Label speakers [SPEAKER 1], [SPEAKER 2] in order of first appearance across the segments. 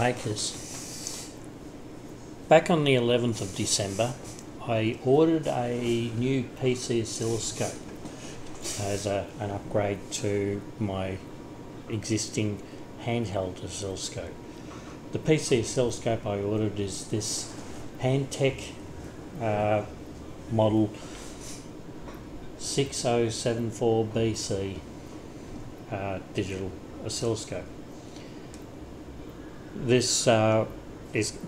[SPEAKER 1] makers. Back on the 11th of December, I ordered a new PC oscilloscope as a, an upgrade to my existing handheld oscilloscope. The PC oscilloscope I ordered is this Hantek uh, model 6074BC uh, digital oscilloscope. This uh, is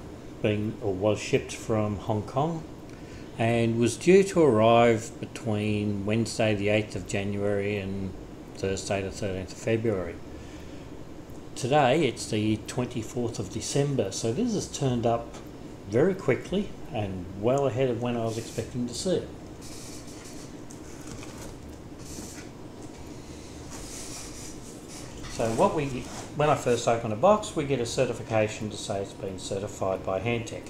[SPEAKER 1] being or was shipped from Hong Kong and was due to arrive between Wednesday the 8th of January and Thursday the 13th of February. Today it's the 24th of December, so this has turned up very quickly and well ahead of when I was expecting to see it. So what we, when I first open a box, we get a certification to say it's been certified by Hantek.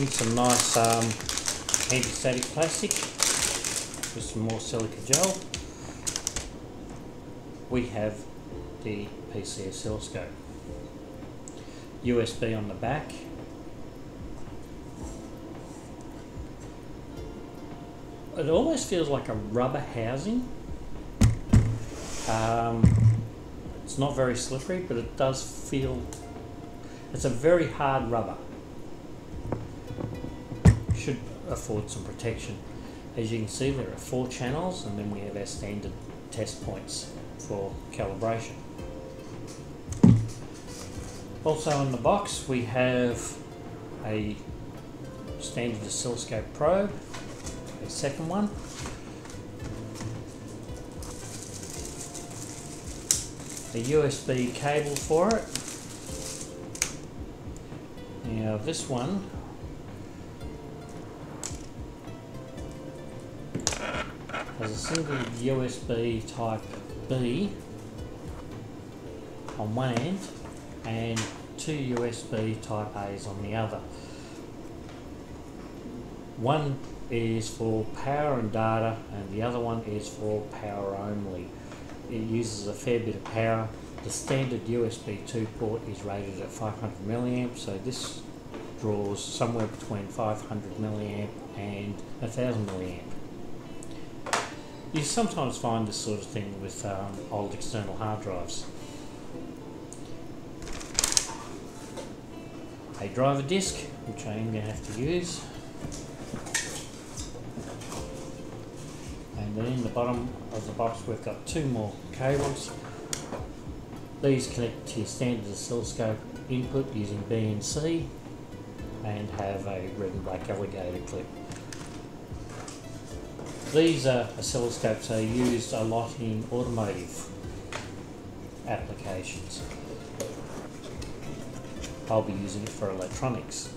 [SPEAKER 1] In some nice um, anti-static plastic with some more silica gel, we have the PC oscilloscope. USB on the back. It almost feels like a rubber housing. Um, it's not very slippery, but it does feel. It's a very hard rubber. Should afford some protection. As you can see, there are four channels, and then we have our standard test points for calibration. Also in the box we have a standard oscilloscope probe, a second one. A USB cable for it. Now this one has a single USB type B on one end and two USB type A's on the other. One is for power and data and the other one is for power only. It uses a fair bit of power. The standard USB 2 port is rated at 500 milliamps, so this draws somewhere between 500 milliamp and 1000 milliamp. You sometimes find this sort of thing with um, old external hard drives. A driver disc, which I am going to have to use. Then in the bottom of the box we've got two more cables. These connect to your standard oscilloscope input using BNC and have a red and black alligator clip. These oscilloscopes are used a lot in automotive applications. I'll be using it for electronics.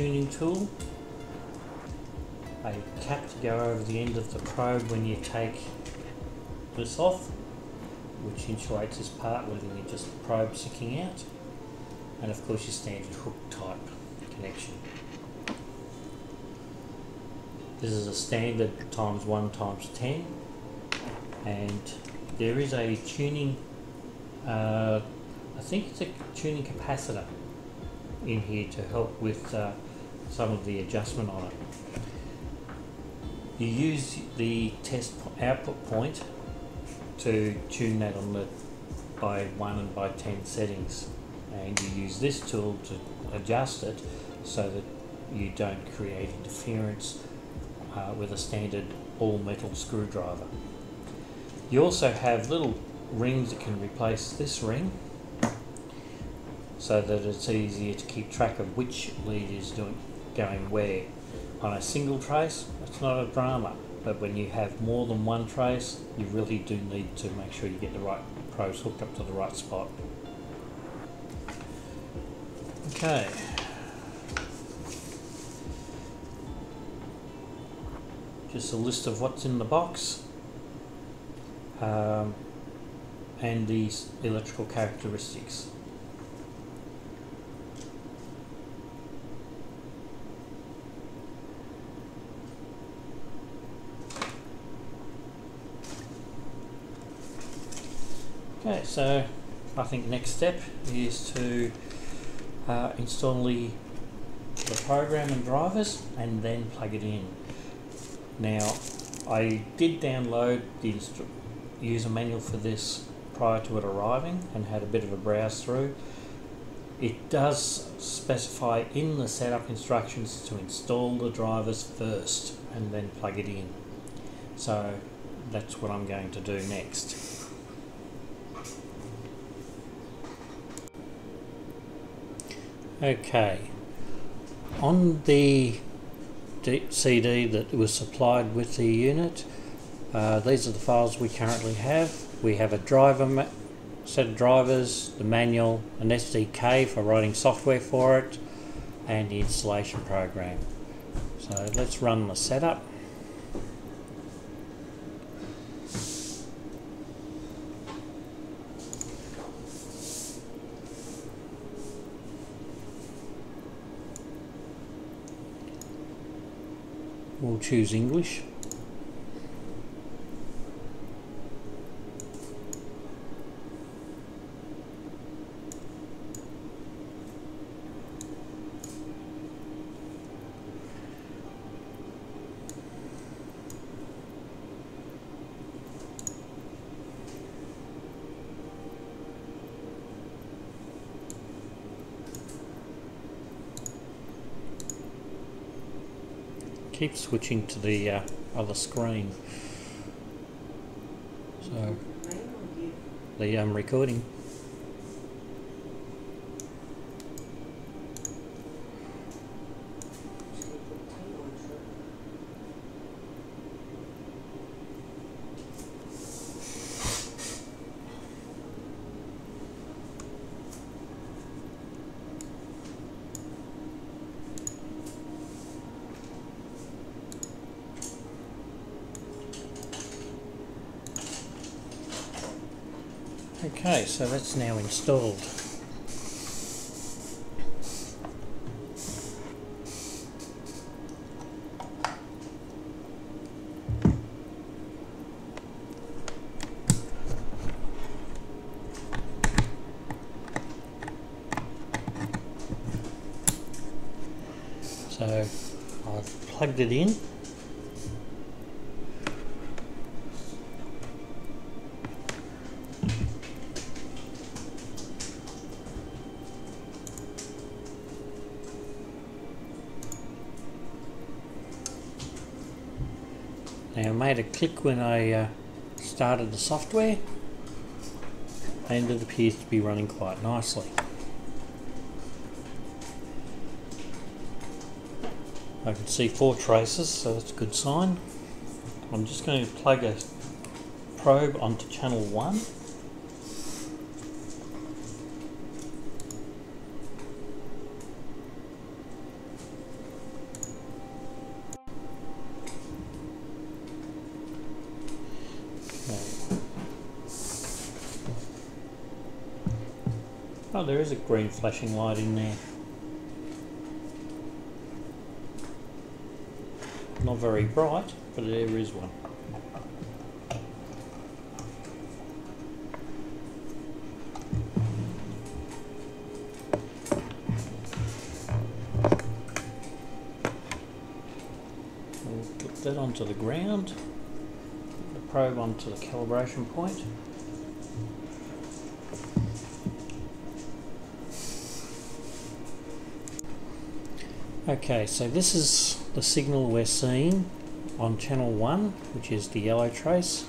[SPEAKER 1] Tuning tool, a cap to go over the end of the probe when you take this off, which insulates this part, leaving you just the probe sticking out, and of course your standard hook type connection. This is a standard times 1 times 10 and there is a tuning, uh, I think it's a tuning capacitor in here to help with uh, some of the adjustment on it. You use the test output point to tune that on the by 1 and by 10 settings and you use this tool to adjust it so that you don't create interference uh, with a standard all metal screwdriver. You also have little rings that can replace this ring so that it's easier to keep track of which lead is doing going where. On a single trace, it's not a drama, but when you have more than one trace, you really do need to make sure you get the right probes hooked up to the right spot. Okay. Just a list of what's in the box um, and these electrical characteristics. Okay, so I think next step is to uh, install the, the program and drivers and then plug it in. Now, I did download the user manual for this prior to it arriving and had a bit of a browse through. It does specify in the setup instructions to install the drivers first and then plug it in. So that's what I'm going to do next. Okay, on the CD that was supplied with the unit, uh, these are the files we currently have. We have a driver set of drivers, the manual, an SDK for writing software for it, and the installation program. So let's run the setup. We'll choose English. Keep switching to the uh, other screen. So the um, recording. Okay, so that's now installed. So I've plugged it in. I made a click when I uh, started the software and it appears to be running quite nicely. I can see four traces so that's a good sign. I'm just going to plug a probe onto channel 1 Oh, there is a green flashing light in there. Not very bright, but there is one. We'll put that onto the ground, the probe onto the calibration point. Okay, so this is the signal we're seeing on channel 1, which is the yellow trace.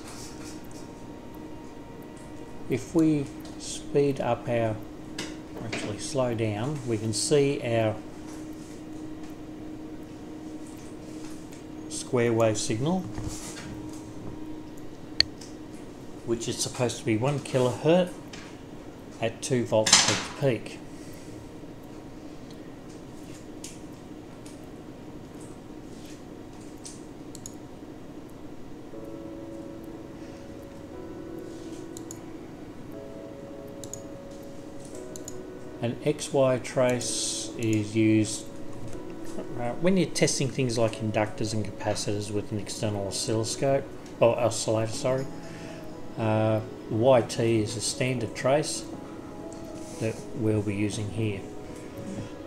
[SPEAKER 1] If we speed up our, actually slow down, we can see our square wave signal, which is supposed to be 1 kilohertz at 2 volts peak to peak. An XY trace is used when you're testing things like inductors and capacitors with an external oscilloscope, or oscillator, sorry. Uh, YT is a standard trace that we'll be using here.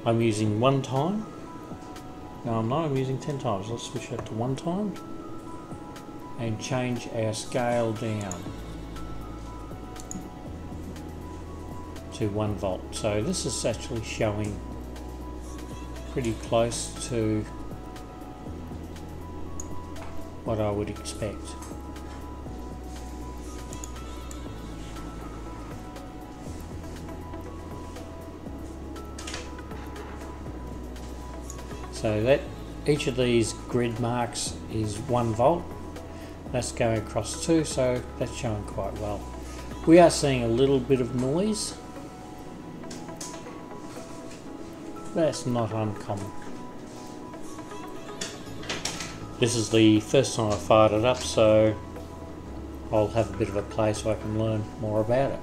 [SPEAKER 1] I'm using one time. No, I'm not. I'm using 10 times. Let's switch that to one time and change our scale down to 1 volt. So this is actually showing pretty close to what I would expect. So that each of these grid marks is 1 volt that's going across too so that's showing quite well we are seeing a little bit of noise that's not uncommon this is the first time I fired it up so I'll have a bit of a play so I can learn more about it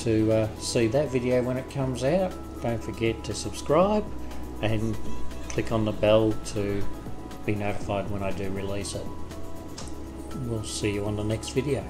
[SPEAKER 1] to uh, see that video when it comes out don't forget to subscribe and click on the bell to be notified when I do release it. We'll see you on the next video.